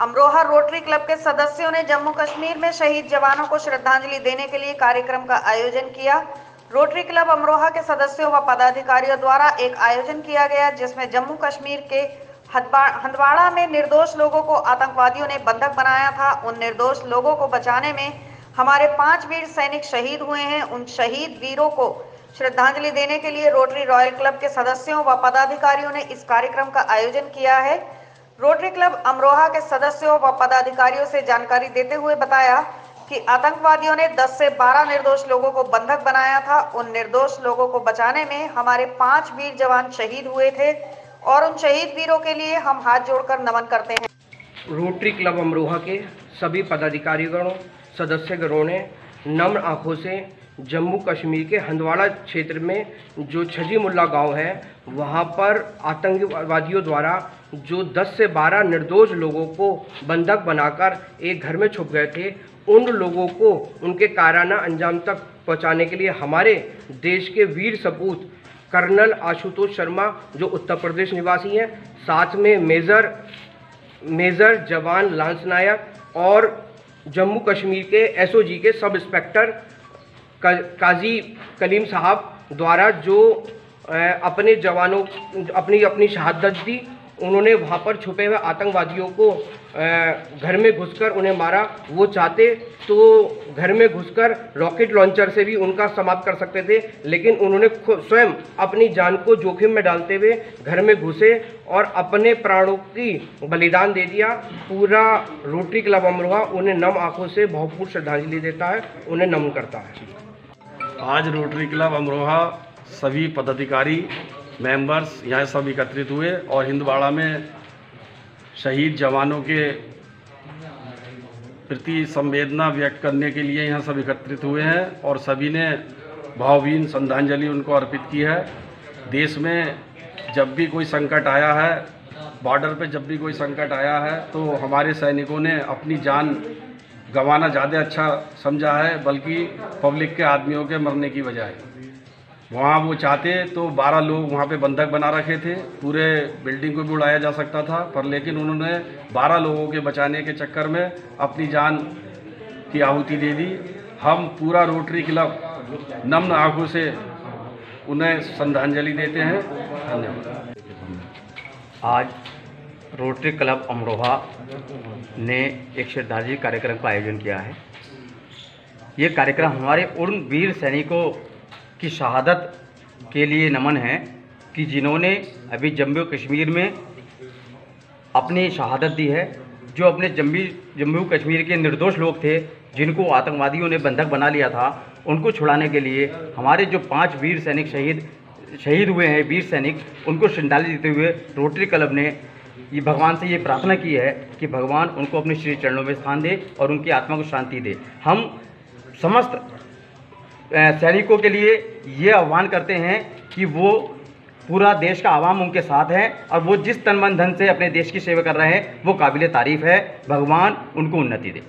Rotary club के सदस्यों ने जम्मू कश्मीर में शहीद जवानों को श्रद्धांजलि देने के लिए कार्यक्रम का आयोजन किया। रोटरी क्लब अमरोहा के सदस्यों व पदाधिकारियों द्वारा एक आयोजन किया गया, जिसमें जम्मू कश्मीर के हंदवाड़ा में निर्दोष लोगों को आतंकवादियों ने बंधक बनाया था। उन निर्दोष लोगों को बचाने में हमारे पाँच वीर सैनिक शहीद हुए हैं। उन शहीद वीरों को श्रद्धांजलि देने के लिए रोटरी रॉयल क्लब के सदस्यों व पदाधिकारियों ने इस कार्यक्रम का आयोजन किया है। रोटरी क्लब अमरोहा के सदस्यों व पदाधिकारियों से जानकारी देते हुए बताया कि आतंकवादियों ने 10 से 12 निर्दोष लोगों को बंधक बनाया था। उन निर्दोष लोगों को बचाने में हमारे पाँच वीर जवान शहीद हुए थे और उन शहीद वीरों के लिए हम हाथ जोड़कर नमन करते हैं। रोटरी क्लब अमरोहा के सभी पदाधिकारीगणों, सदस्यगणों ने नम्र आँखों से जम्मू कश्मीर के हंदवाड़ा क्षेत्र में जो छजी मुल्ला गाँव है, वहाँ पर आतंकवादियों द्वारा जो 10 से 12 निर्दोष लोगों को बंधक बनाकर एक घर में छुप गए थे, उन लोगों को उनके काराना अंजाम तक पहुँचाने के लिए हमारे देश के वीर सपूत कर्नल आशुतोष शर्मा, जो उत्तर प्रदेश निवासी हैं, साथ में मेजर मेजर जवान लांस नायक और जम्मू कश्मीर के एसओजी के सब इंस्पेक्टर काजी कलीम साहब द्वारा जो अपने जवानों, अपनी अपनी शहादत दी, उन्होंने वहाँ पर छुपे हुए आतंकवादियों को घर में घुसकर उन्हें मारा। वो चाहते तो घर में घुसकर रॉकेट लॉन्चर से भी उनका समाप्त कर सकते थे, लेकिन उन्होंने स्वयं अपनी जान को जोखिम में डालते हुए घर में घुसे और अपने प्राणों की बलिदान दे दिया। पूरा रोटरी क्लब अमरोहा उन्हें नम आँखों से भावपूर्ण श्रद्धांजलि देता है, उन्हें नमन करता है। आज रोटरी क्लब अमरोहा सभी पदाधिकारी मेंबर्स यहाँ सब एकत्रित हुए और हिंदवाड़ा में शहीद जवानों के प्रति संवेदना व्यक्त करने के लिए यहाँ सब एकत्रित हुए हैं और सभी ने भावभीन श्रद्धांजलि उनको अर्पित की है। देश में जब भी कोई संकट आया है बॉर्डर पे जब भी कोई संकट आया है तो हमारे सैनिकों ने अपनी जान गंवाना ज़्यादा अच्छा समझा है, बल्कि पब्लिक के आदमियों के मरने की बजाय। वहाँ वो चाहते तो 12 लोग वहाँ पे बंधक बना रखे थे, पूरे बिल्डिंग को भी उड़ाया जा सकता था, पर लेकिन उन्होंने 12 लोगों के बचाने के चक्कर में अपनी जान की आहुति दे दी। हम पूरा रोटरी क्लब नम्न आँखों से उन्हें श्रद्धांजलि देते हैं। धन्यवाद। आज रोटरी क्लब अमरोहा ने एक श्रद्धांजलि कार्यक्रम का आयोजन किया है। ये कार्यक्रम हमारे उन वीर सैनिकों की शहादत के लिए नमन है कि जिन्होंने अभी जम्मू कश्मीर में अपनी शहादत दी है, जो अपने जम्मू जम्मू कश्मीर के निर्दोष लोग थे, जिनको आतंकवादियों ने बंधक बना लिया था, उनको छुड़ाने के लिए हमारे जो पाँच वीर सैनिक शहीद शहीद हुए हैं, वीर सैनिक, उनको श्रद्धांजलि देते हुए रोटरी क्लब ने ये भगवान से ये प्रार्थना की है कि भगवान उनको अपने श्री चरणों में स्थान दे और उनकी आत्मा को शांति दे। हम समस्त सैनिकों के लिए ये आह्वान करते हैं कि वो पूरा देश का आवाम उनके साथ है और वो जिस तन मन धन से अपने देश की सेवा कर रहे हैं, वो काबिल तारीफ़ है। भगवान उनको उन्नति दे।